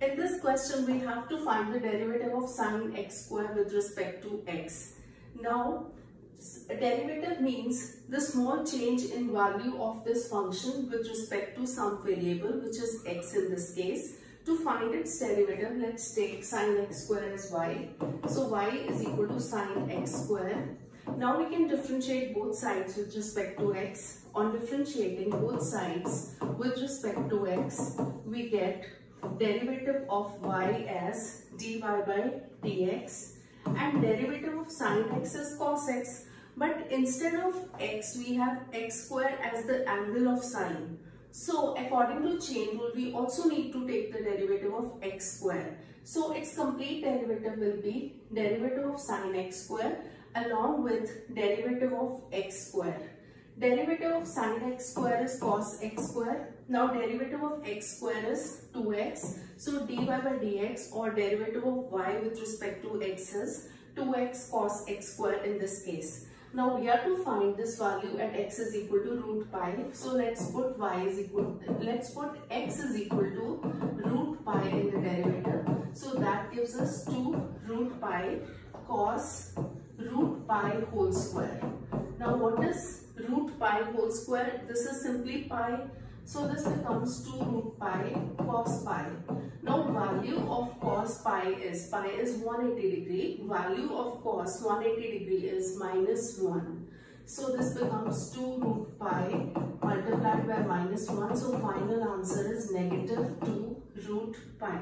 In this question, we have to find the derivative of sine x square with respect to x. Now, derivative means the small change in value of this function with respect to some variable which is x in this case. To find its derivative, let's take sine x square as y. So y is equal to sine x square. Now we can differentiate both sides with respect to x. On differentiating both sides with respect to x, we get derivative of y as dy by dx and derivative of sine x is cos x but instead of x we have x square as the angle of sine. So according to chain rule we also need to take the derivative of x square. So its complete derivative will be derivative of sine x square along with derivative of x square. Derivative of sine x square is cos x square. Now derivative of x square is 2x. So dy by dx or derivative of y with respect to x is 2x cos x square in this case. Now we are to find this value at x is equal to root pi. So let's put y is equal, let's put x is equal to root pi in the derivative. So that gives us 2 root pi cos root pi whole square. Now what is pi whole square. This is simply pi. So this becomes 2 root pi cos pi. Now value of cos pi is, pi is 180 degree. Value of cos 180 degree is minus 1. So this becomes 2 root pi multiplied by minus 1. So final answer is negative 2 root pi.